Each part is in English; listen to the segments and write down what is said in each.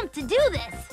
pumped to do this!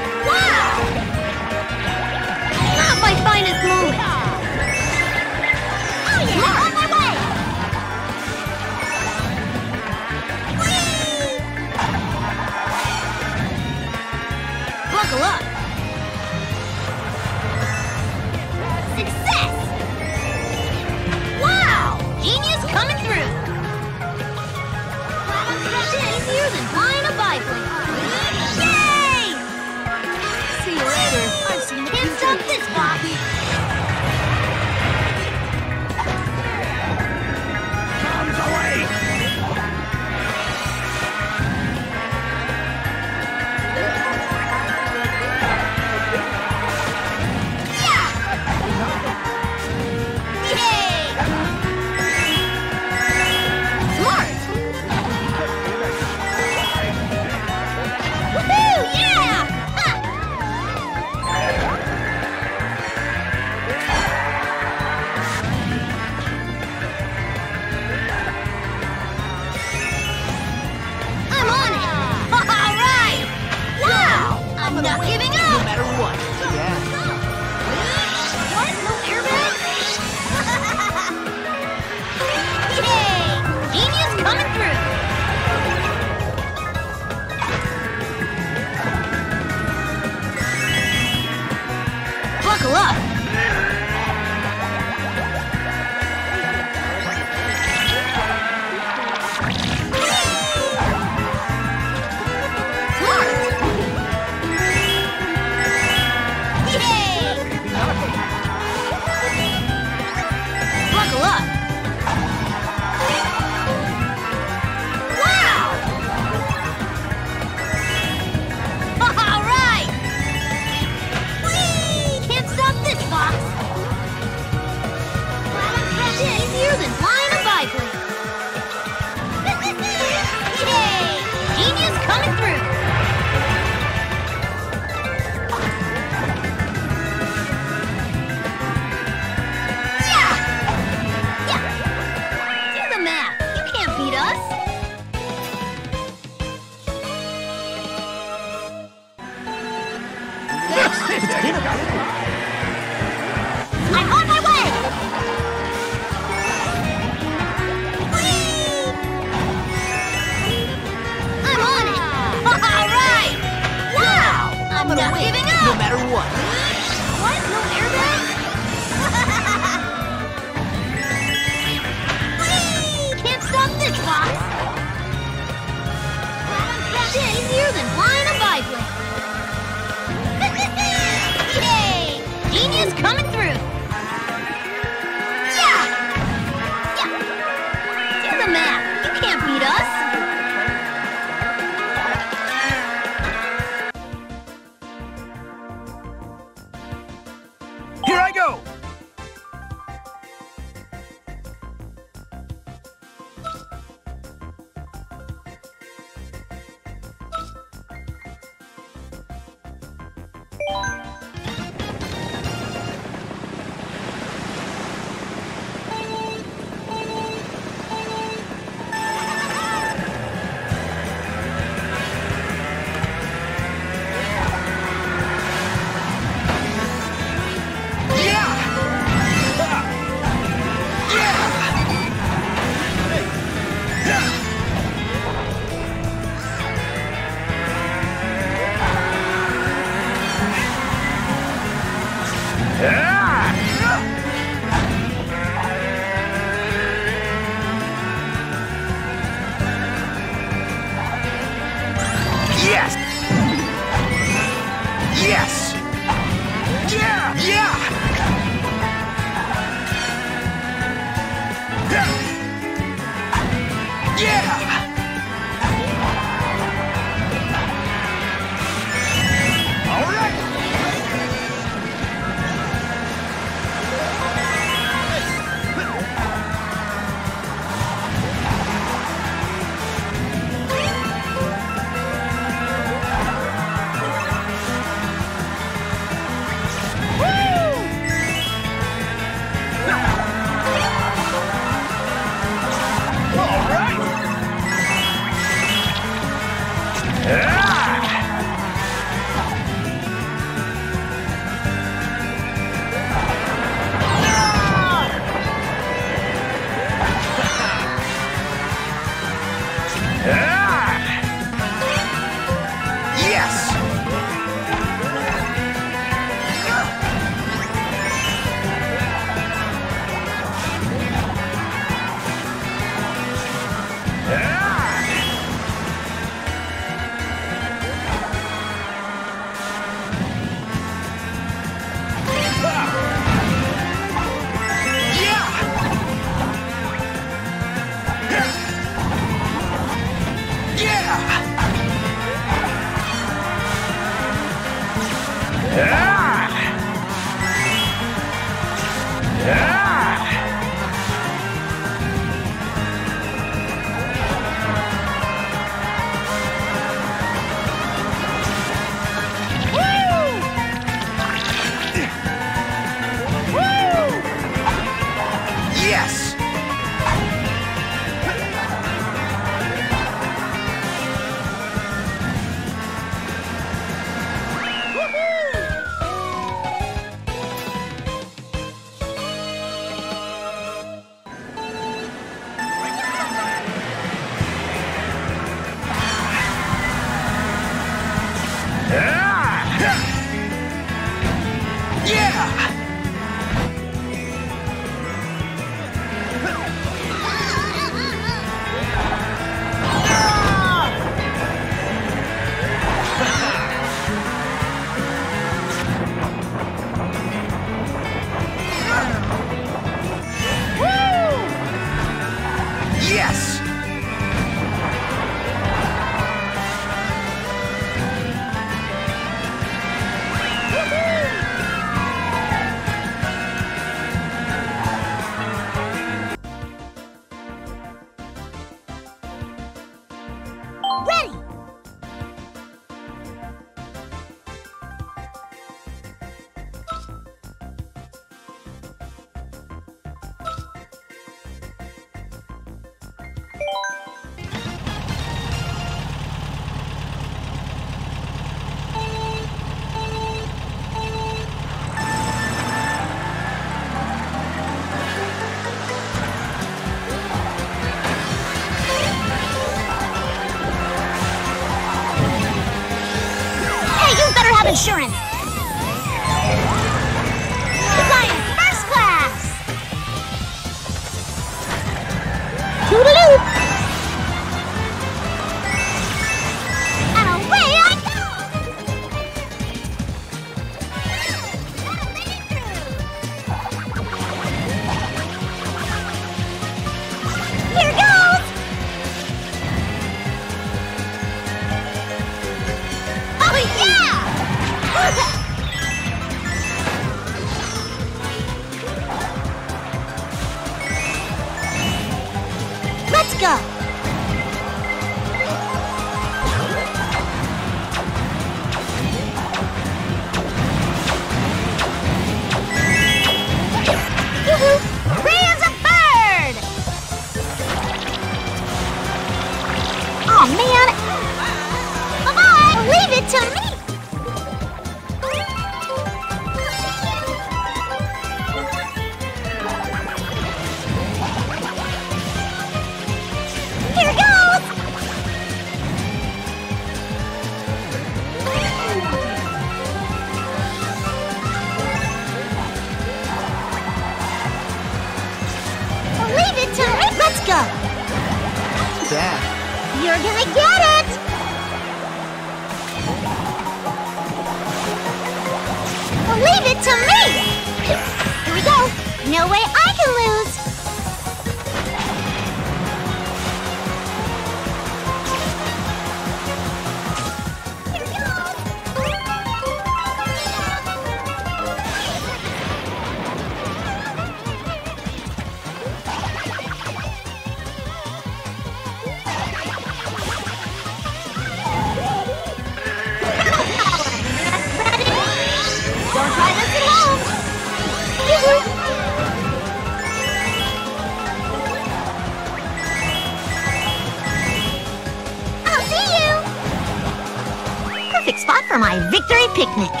Picnic.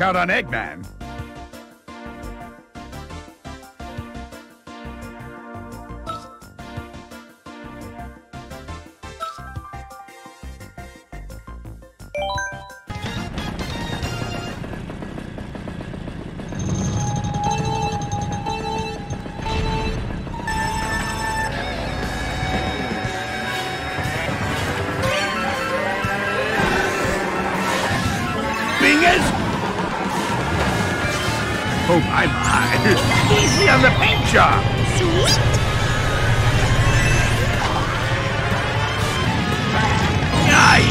Count on Eggman.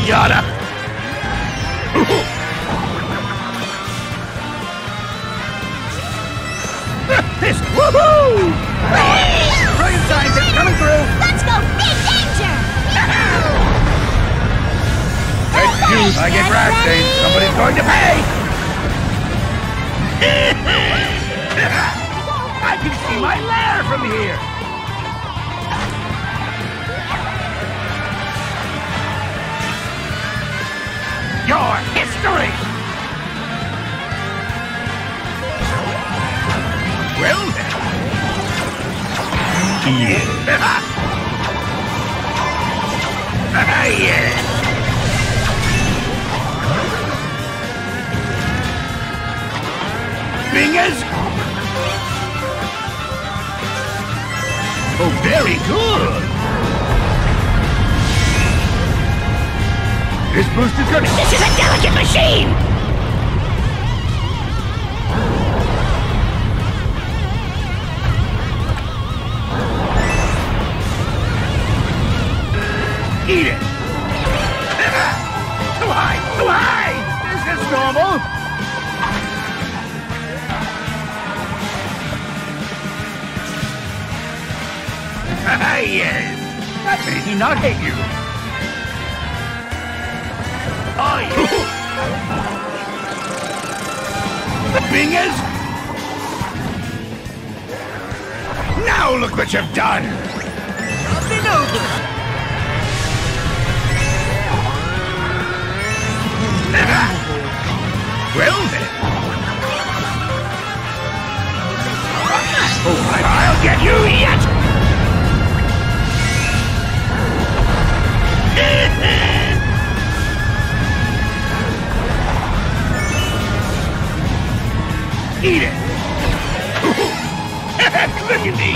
I yada! this woohoo! Brilliant scientist coming through! Let's go big danger! Excuse, I get grass stains. Somebody's going to pay! I can see my lair from here! Your history! Well then. Yeah. yeah. Fingers? Oh, very good. This boost is good. This is a delicate machine. Eat it. too high, too high. This is normal? yes. That made me not hate you. The bingers? Now look what you've done. Nothing over. well then. Oh, I'll get you yet! Eat it! Look at me!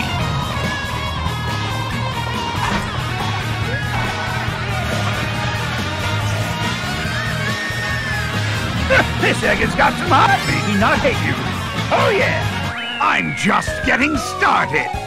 this egg has got some heart, maybe not hate you. Oh yeah! I'm just getting started!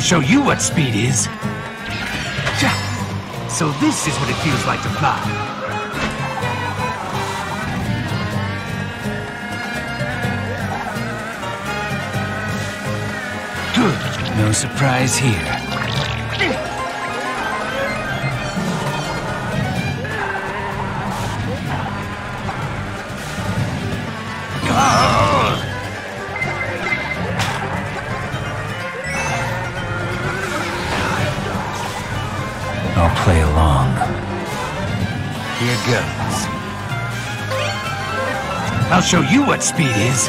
I'll show you what speed is. So this is what it feels like to fly. Good. No surprise here. I'll show you what speed is.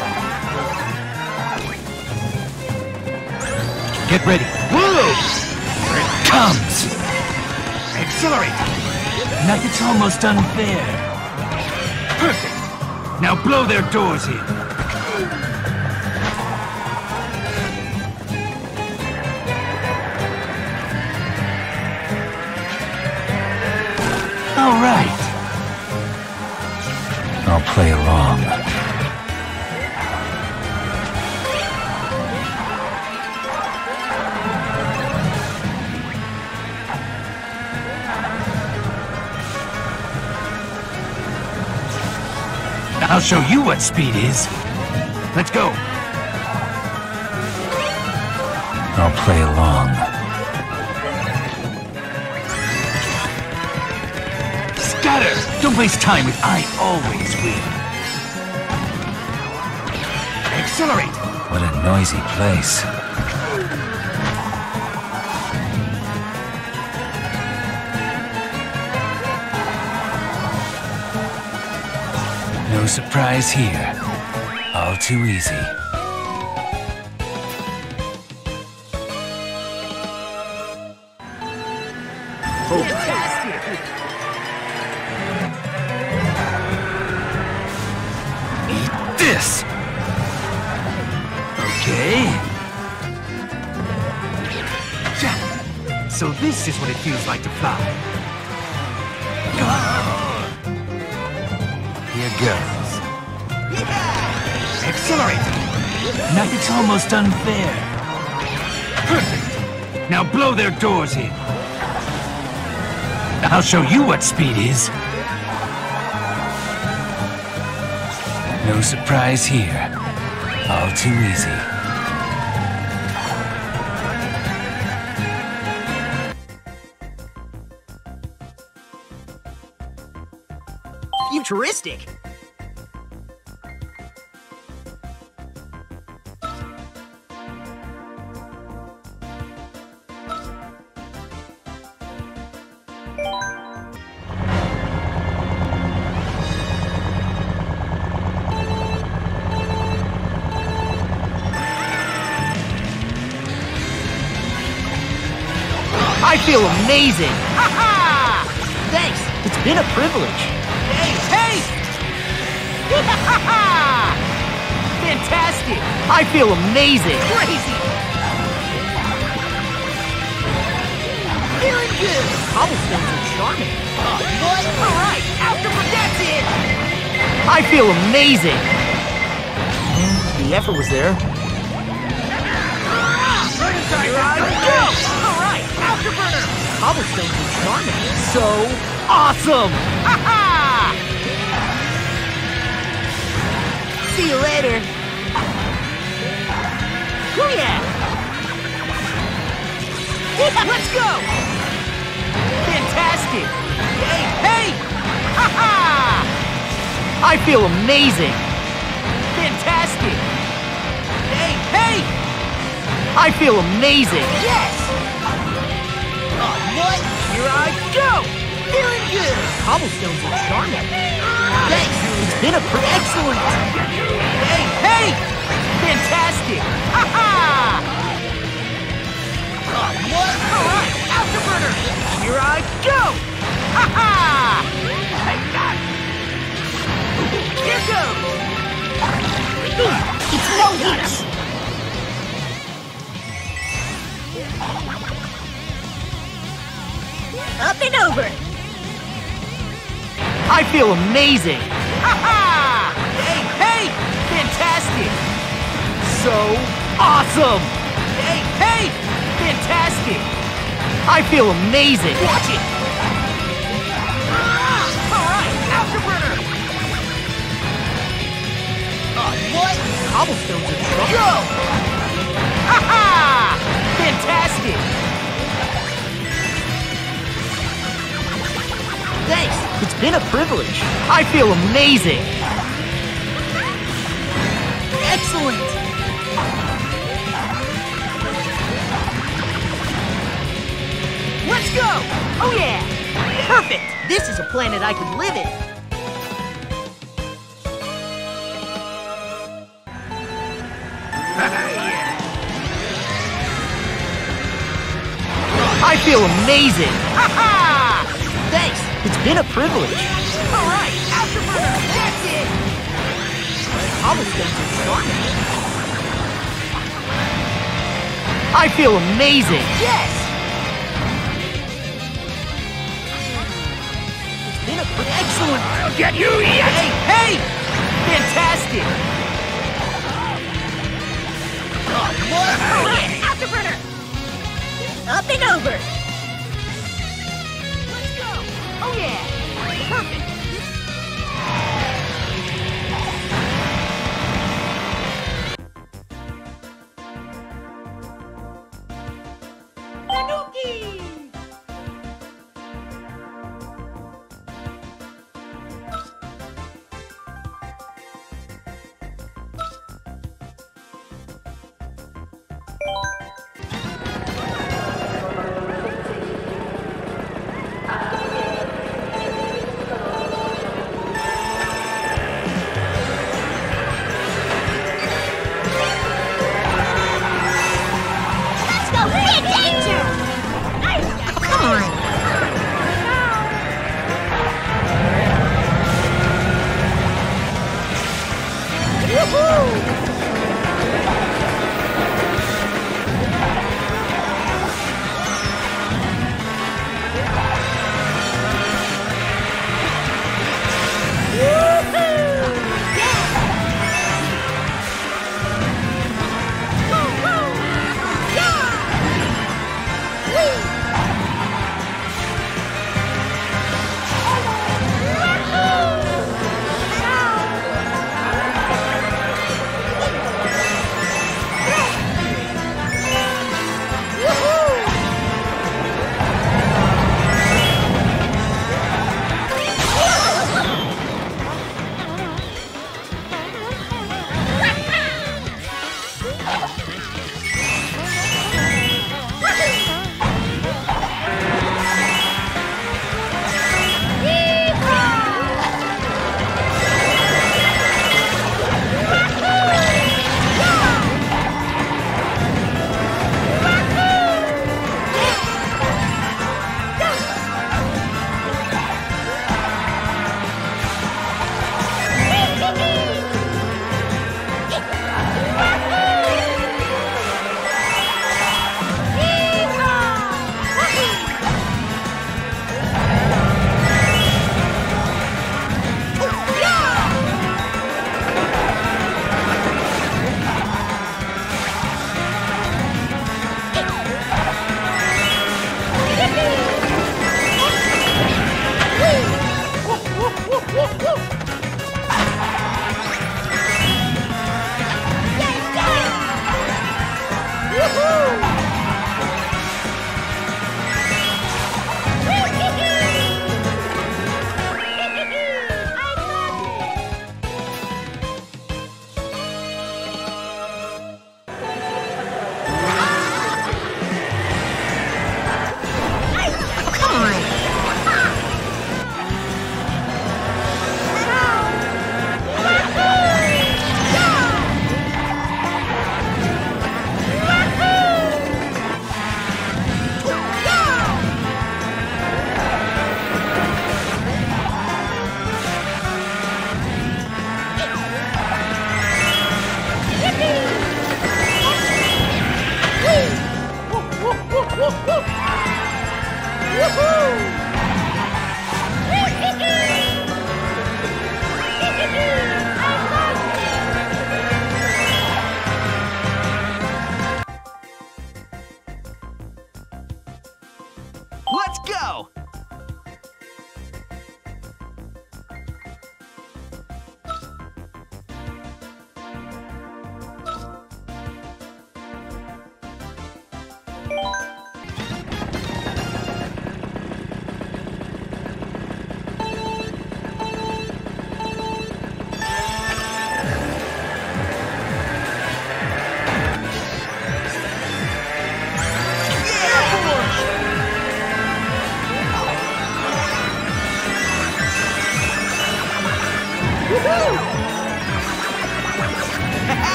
Get ready. Whoa! Here it comes. Accelerate. Now it's almost unfair. Perfect. Now blow their doors in. All right. I'll play along. I'll show you what speed is. Let's go. I'll play along. Scatter! Don't waste time with I always win. Accelerate! What a noisy place. No surprise here. All too easy. Almost unfair. Perfect. Now blow their doors in. I'll show you what speed is. No surprise here. All too easy. Futuristic! Amazing! Ha ha! Thanks! It's been a privilege. Hey, hey! Ha ha! Fantastic! I feel amazing! Crazy! Feeling good! Cobblestones are charming. what? Alright, after that's it! I feel amazing! The effort was there. Ah! Here Cobblestones are charming. So awesome! Ha ha! See you later. Oh yeah! Let's go! Fantastic! Hey, hey! Ha ha! I feel amazing! Fantastic! Hey, hey! I feel amazing! Yes! Here I go! Feeling good! Cobblestones are charming. Thanks! It's been a pre- excellent! Hey, hey! Fantastic! Ha ha! Oh, what? Uh-huh. Alright, afterburner! Here I go! Ha ha! I got it! Here goes! It's no use! Up and over! I feel amazing! Ha ha! Hey, hey! Fantastic! So awesome! Hey, hey! Fantastic! I feel amazing! Watch it! Alright, afterburner! Uh, what? Cobblestones are trouble. Go! Ha ha! Fantastic! Thanks! It's been a privilege. I feel amazing! Excellent! Let's go! Oh yeah! Perfect! This is a planet I could live in. I feel amazing! Ha ha! Thanks! It's been a privilege. Alright, afterburner! That's it! Cobblestones are starting. I feel amazing! Yes! It's been a excellent! I'll get you yet! Hey, hey! Fantastic! What? Afterburner! Up and over! Oh yeah! Perfect!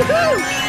Woohoo!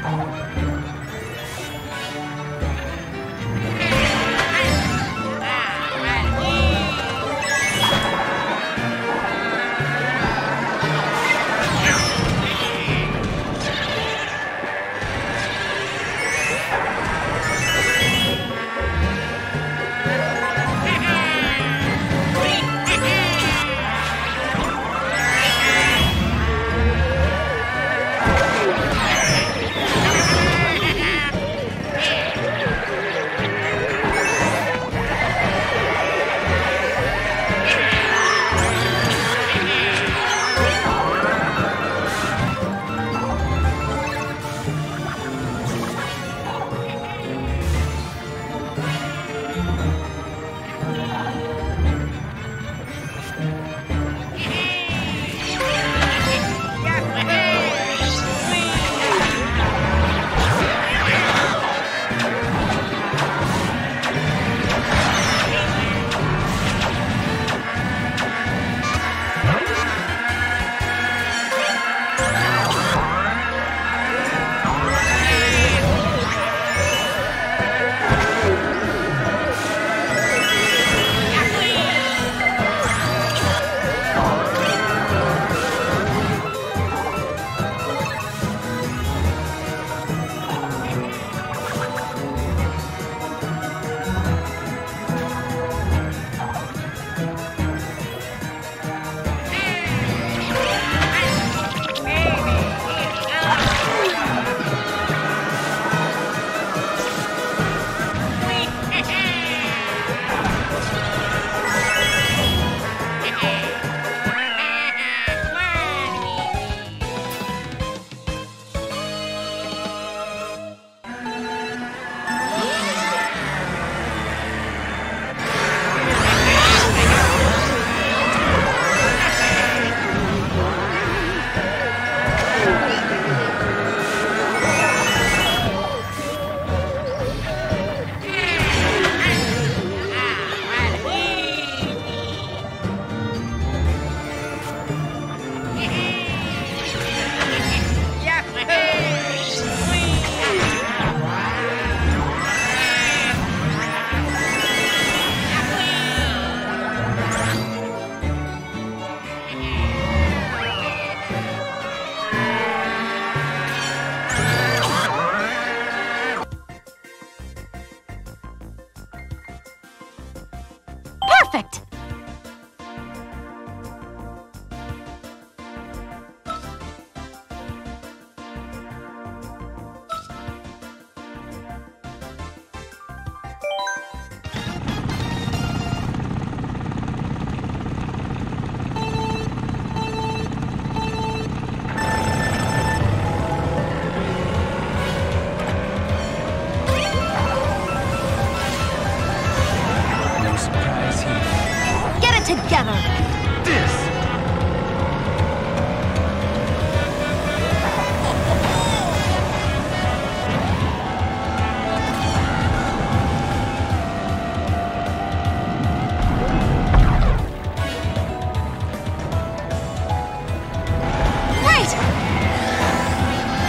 Oh.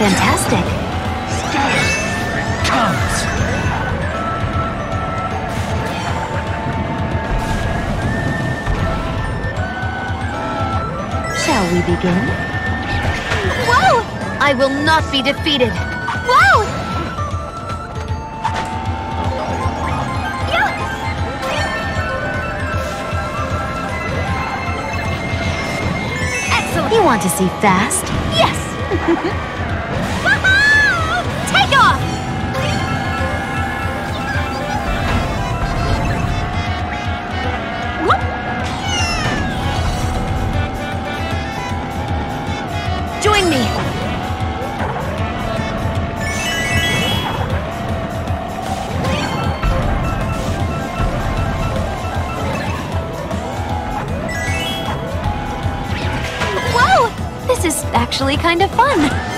Fantastic! Comes! Shall we begin? Whoa! I will not be defeated! Whoa! Excellent! You want to see fast? Yes! actually kind of fun.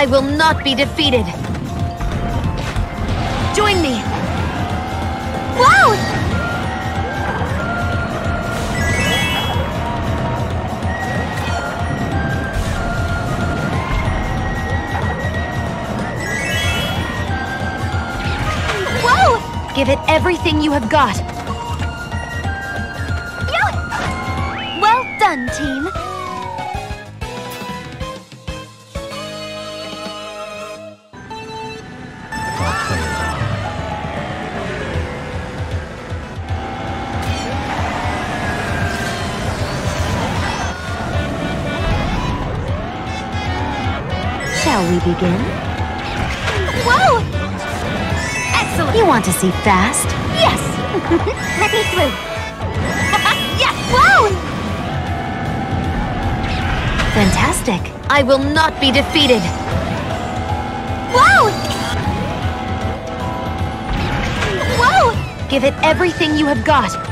I will not be defeated. Join me. Whoa! Whoa! Give it everything you have got. Well done, team. Begin? Whoa! Excellent! You want to see fast? Yes! Let me through! yes! Whoa! Fantastic! I will not be defeated! Whoa! Whoa! Give it everything you have got!